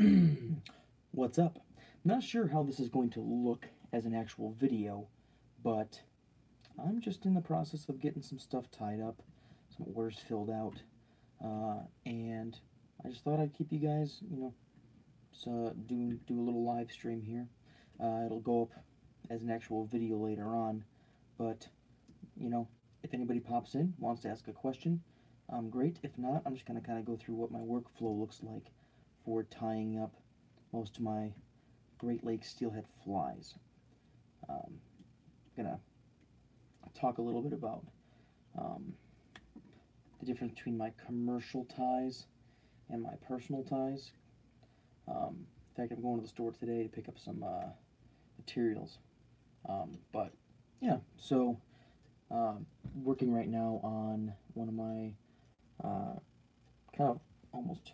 What's up? Not sure how this is going to look as an actual video, but I'm just in the process of getting some stuff tied up, some orders filled out, uh, and I just thought I'd keep you guys, you know, so do, do a little live stream here. Uh, it'll go up as an actual video later on, but, you know, if anybody pops in, wants to ask a question, um, great. If not, I'm just going to kind of go through what my workflow looks like for tying up most of my Great Lakes steelhead flies. Um, I'm going to talk a little bit about um, the difference between my commercial ties and my personal ties. Um, in fact, I'm going to the store today to pick up some uh, materials. Um, but yeah, so uh, working right now on one of my uh, kind of almost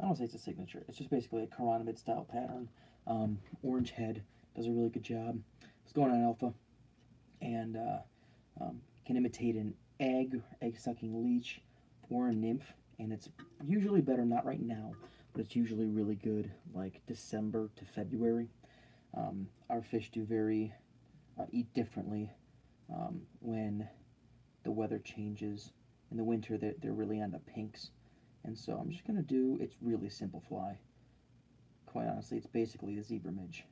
I don't say it's a signature. It's just basically a chironomid style pattern. Um, Orange Head does a really good job. It's going on alpha and uh, um, can imitate an egg, egg sucking leech or a nymph. And it's usually better, not right now, but it's usually really good like December to February. Um, our fish do very, uh, eat differently um, when the weather changes. In the winter, they're, they're really on the pinks and so I'm just going to do, it's really simple fly. Quite honestly, it's basically a zebra midge.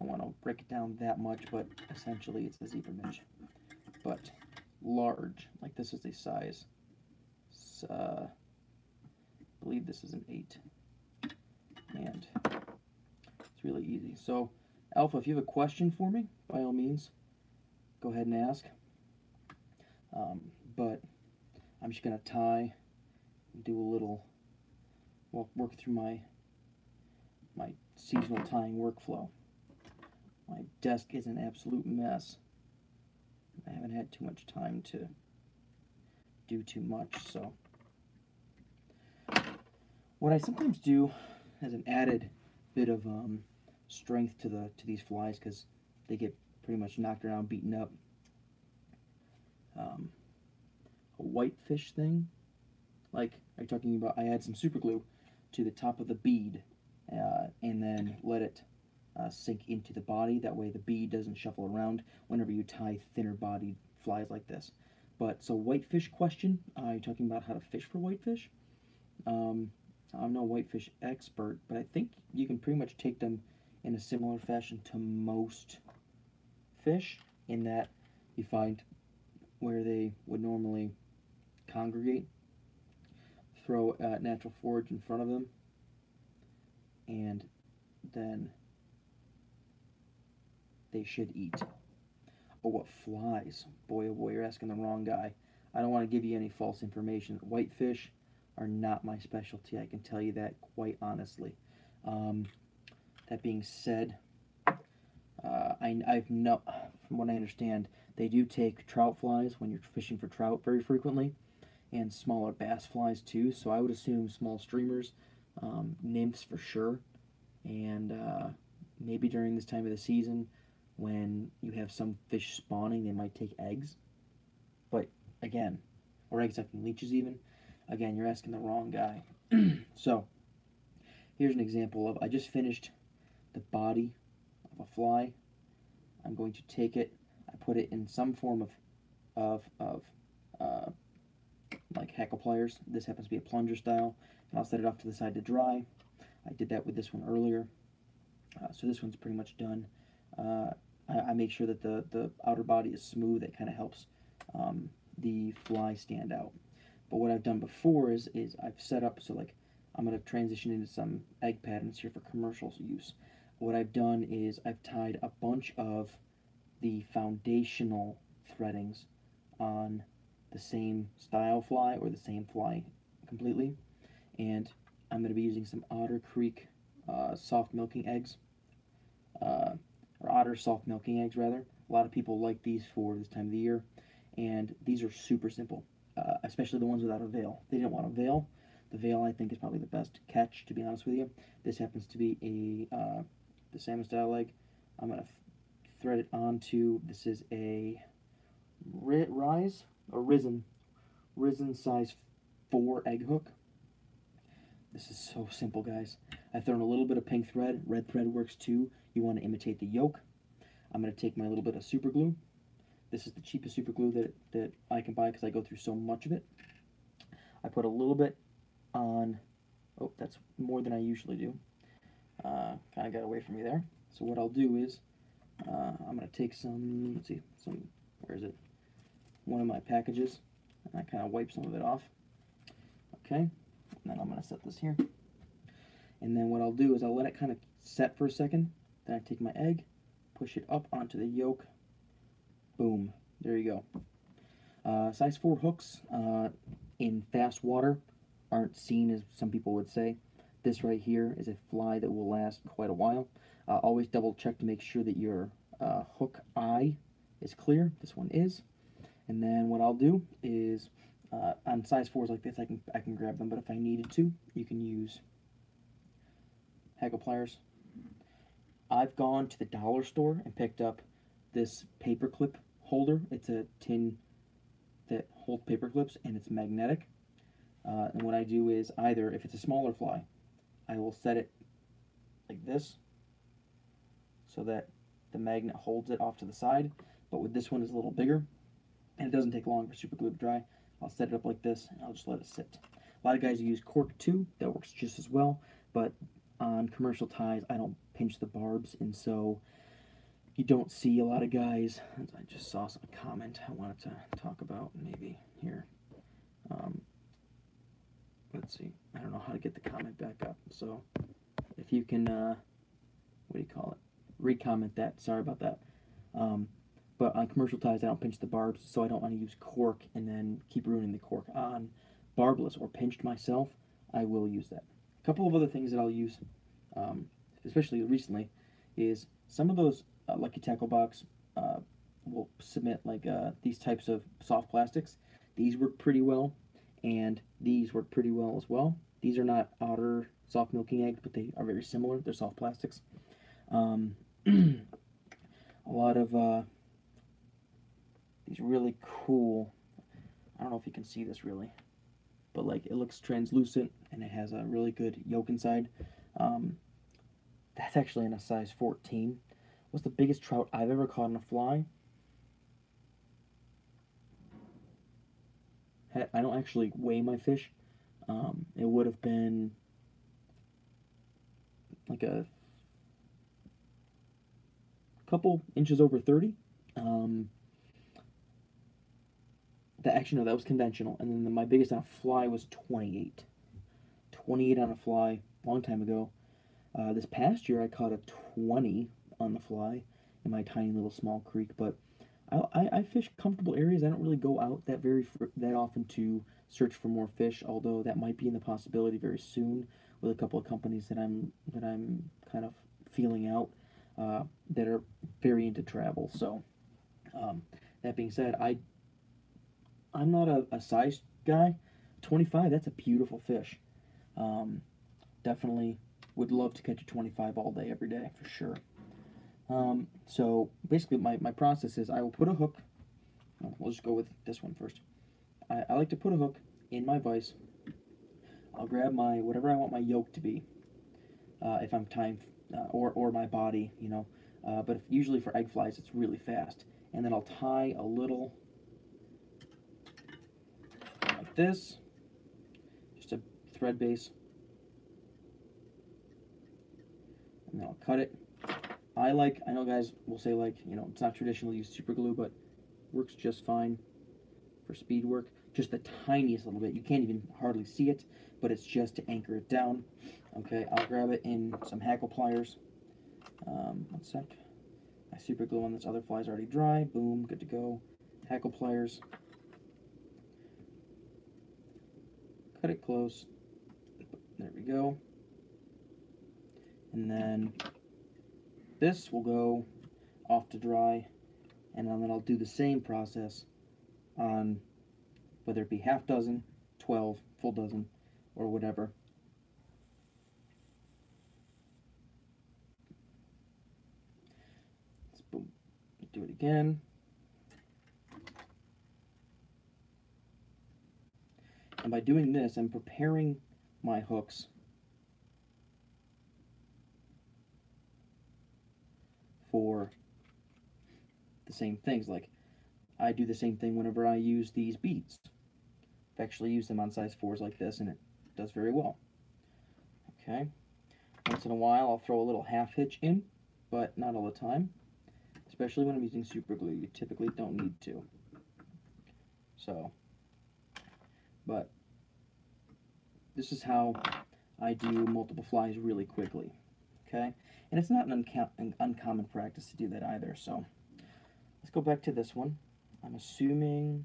I want to break it down that much, but essentially it's a zebra midge. But large, like this is a size, uh, I believe this is an 8. And it's really easy. So, Alpha, if you have a question for me, by all means, go ahead and ask. Um, but I'm just going to tie do a little well, work through my my seasonal tying workflow. My desk is an absolute mess. I haven't had too much time to do too much, so what I sometimes do as an added bit of um, strength to the to these flies because they get pretty much knocked around, beaten up. Um, a whitefish thing like I'm talking about, I add some super glue to the top of the bead uh, and then let it uh, sink into the body. That way the bead doesn't shuffle around whenever you tie thinner bodied flies like this. But so whitefish question, uh, you're talking about how to fish for whitefish. Um, I'm no whitefish expert, but I think you can pretty much take them in a similar fashion to most fish in that you find where they would normally congregate throw a natural forage in front of them and then they should eat. Oh, what flies? Boy, oh boy, you're asking the wrong guy. I don't want to give you any false information. Whitefish are not my specialty. I can tell you that quite honestly. Um, that being said, uh, I, I've no, from what I understand, they do take trout flies when you're fishing for trout very frequently and smaller bass flies too. So I would assume small streamers, um, nymphs for sure, and uh, maybe during this time of the season when you have some fish spawning, they might take eggs. But again, or egg sucking leeches even. Again, you're asking the wrong guy. so here's an example of I just finished the body of a fly. I'm going to take it, I put it in some form of of of uh, like hackle pliers. This happens to be a plunger style. And I'll set it off to the side to dry. I did that with this one earlier. Uh, so this one's pretty much done. Uh, I, I, make sure that the, the outer body is smooth. It kind of helps um, the fly stand out. But what I've done before is, is I've set up, so like I'm going to transition into some egg patterns here for commercial use. What I've done is I've tied a bunch of the foundational threadings on the same style fly or the same fly completely. And I'm going to be using some Otter Creek uh, soft milking eggs, uh, or Otter soft milking eggs rather. A lot of people like these for this time of the year, and these are super simple, uh, especially the ones without a veil. They didn't want a veil. The veil I think is probably the best catch, to be honest with you. This happens to be a uh, the salmon style egg. I'm going to thread it onto, this is a rise or risen, risen size 4 egg hook. This is so simple, guys. I've thrown a little bit of pink thread. Red thread works too. You want to imitate the yolk. I'm going to take my little bit of super glue. This is the cheapest super glue that, that I can buy because I go through so much of it. I put a little bit on, oh, that's more than I usually do. Uh, kind of got away from me there. So what I'll do is, uh, I'm going to take some, let's see, some, where is it? One of my packages, and I kind of wipe some of it off. Okay, and then I'm going to set this here. And then what I'll do is I'll let it kind of set for a second. Then I take my egg, push it up onto the yolk. Boom, there you go. Uh, size 4 hooks uh, in fast water aren't seen as some people would say. This right here is a fly that will last quite a while. Uh, always double check to make sure that your uh, hook eye is clear. This one is. And then what I'll do is uh, on size 4s like this, I can, I can grab them, but if I needed to, you can use hackle pliers. I've gone to the dollar store and picked up this paper clip holder. It's a tin that holds paper clips and it's magnetic. Uh, and what I do is either, if it's a smaller fly, I will set it like this so that the magnet holds it off to the side. But with this one is a little bigger and it doesn't take long for super glue to dry. I'll set it up like this and I'll just let it sit. A lot of guys use cork too, that works just as well, but on commercial ties I don't pinch the barbs and so you don't see a lot of guys. I just saw a comment I wanted to talk about maybe here. Um, let's see. I don't know how to get the comment back up. So if you can, uh, what do you call it? Recomment that. Sorry about that. Um, but on commercial ties, I don't pinch the barbs, so I don't want to use cork and then keep ruining the cork. On barbless or pinched myself, I will use that. A couple of other things that I'll use, um, especially recently, is some of those uh, Lucky Tackle Box uh, will submit like uh, these types of soft plastics. These work pretty well, and these work pretty well as well. These are not otter soft milking eggs, but they are very similar. They're soft plastics. Um, a lot of uh, these really cool. I don't know if you can see this really, but like it looks translucent and it has a really good yolk inside. Um, that's actually in a size 14. What's the biggest trout I've ever caught on a fly? I don't actually weigh my fish. Um, it would have been like a couple inches over 30. Um, that actually no, that was conventional, and then the, my biggest on a fly was 28. 28 on a fly, long time ago. Uh, this past year, I caught a 20 on the fly in my tiny little small creek, but I, I, I fish comfortable areas. I don't really go out that very that often to search for more fish, although that might be in the possibility very soon with a couple of companies that I'm that I'm kind of feeling out uh, that are very into travel. So um, that being said, I I'm not a, a size guy. 25, that's a beautiful fish. Um, definitely would love to catch a 25 all day, every day, for sure. Um, so basically, my, my process is I will put a hook. We'll just go with this one first. I, I like to put a hook in my vise. I'll grab my whatever I want my yolk to be. Uh, if I'm tying, uh, or or my body, you know. Uh, but if, usually for egg flies, it's really fast. And then I'll tie a little this, just a thread base, and then I'll cut it. I like, I know guys will say like, you know, it's not traditionally used super glue, but works just fine for speed work. Just the tiniest little bit. You can't even hardly see it, but it's just to anchor it down. Okay, I'll grab it in some hackle pliers. Um, one sec. My super glue on this other fly is already dry. Boom, good to go. Hackle pliers. Cut it close. There we go. And then this will go off to dry. And then I'll do the same process on whether it be half dozen, 12, full dozen, or whatever. Let's boom, do it again. by doing this, I'm preparing my hooks for the same things. Like, I do the same thing whenever I use these beads. I've actually used them on size 4s like this, and it does very well. Okay. Once in a while, I'll throw a little half hitch in, but not all the time. Especially when I'm using super glue. You typically don't need to. So, but this is how I do multiple flies really quickly. Okay. And it's not an, an uncommon practice to do that either. So let's go back to this one. I'm assuming,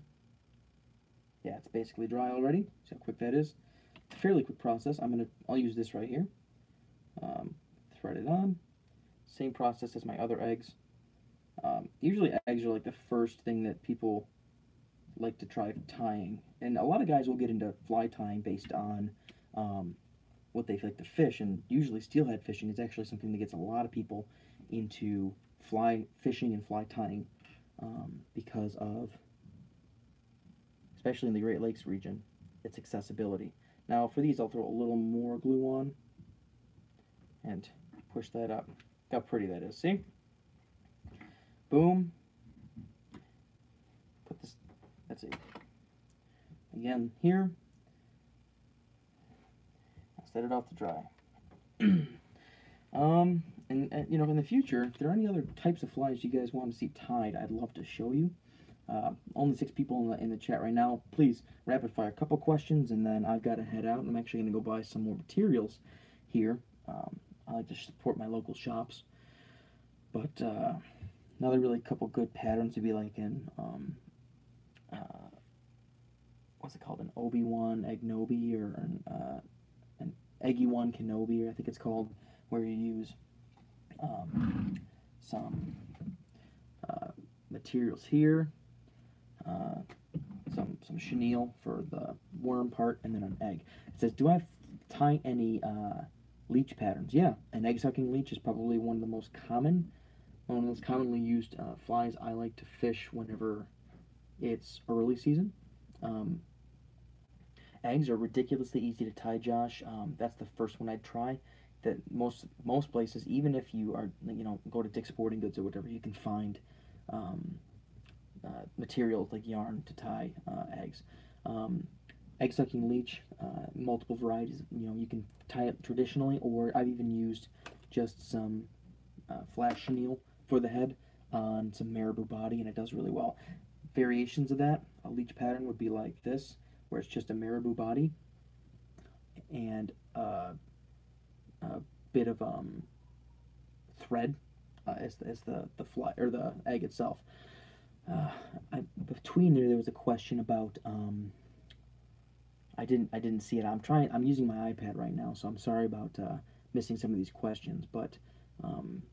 yeah, it's basically dry already. See how quick that is? Fairly quick process. I'm gonna, I'll use this right here. Um, thread it on. Same process as my other eggs. Um, usually eggs are like the first thing that people like to try tying. And a lot of guys will get into fly tying based on um, what they like to fish. And usually steelhead fishing is actually something that gets a lot of people into fly fishing and fly tying um, because of, especially in the Great Lakes region, its accessibility. Now for these I'll throw a little more glue on and push that up. Look how pretty that is, see? Boom. That's it. Again, here. I'll set it off to dry. um, and, and, you know, in the future, if there are any other types of flies you guys want to see tied, I'd love to show you. Uh, only six people in the, in the chat right now. Please, rapid fire a couple questions, and then I've got to head out. I'm actually going to go buy some more materials here. Um, I like to support my local shops. But uh, another really couple good patterns to be like in, um, uh, what's it called, an Obi-Wan Egnobi or an, uh, an Eggy-Wan Kenobi, I think it's called, where you use um, some uh, materials here, uh, some some chenille for the worm part, and then an egg. It says, do I tie any uh, leech patterns? Yeah, an egg sucking leech is probably one of the most common, one of the most commonly used uh, flies I like to fish whenever it's early season. Um, eggs are ridiculously easy to tie, Josh. Um, that's the first one I'd try that most most places, even if you are you know go to Dick's Sporting Goods or whatever, you can find um, uh, materials like yarn to tie uh, eggs. Um, egg sucking leech, uh, multiple varieties. You know you can tie it traditionally, or I've even used just some uh, flash chenille for the head on some marabou body, and it does really well. Variations of that, a leech pattern would be like this, where it's just a marabou body and uh, a bit of um, thread uh, as, as the the fly or the egg itself. Uh, I, between there, there was a question about. Um, I didn't I didn't see it. I'm trying. I'm using my iPad right now, so I'm sorry about uh, missing some of these questions. But um,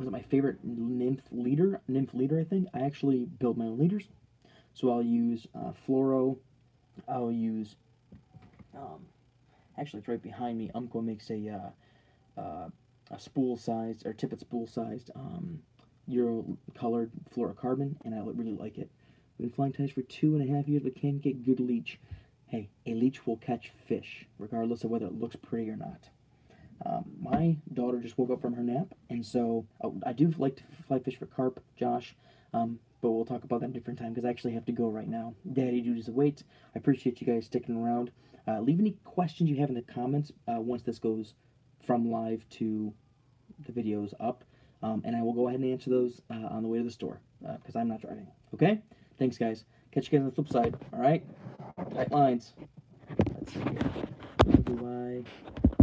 was it my favorite nymph leader? Nymph leader, I think. I actually build my own leaders, so I'll use uh, fluoro. I'll use. Um, actually, it's right behind me. Umpqua makes a uh, uh, a spool sized or tippet spool sized um, Euro colored fluorocarbon, and I really like it. I've been flying ties for two and a half years, but can't get good leech. Hey, a leech will catch fish, regardless of whether it looks pretty or not. Um, my daughter just woke up from her nap, and so oh, I do like to fly fish for carp, Josh, um, but we'll talk about that a different time because I actually have to go right now. Daddy duties await. I appreciate you guys sticking around. Uh, leave any questions you have in the comments uh, once this goes from live to the videos up. Um, and I will go ahead and answer those uh, on the way to the store because uh, I'm not driving. Okay? Thanks, guys. Catch you guys on the flip side. All right? Tight lines. Let's see here. Do I...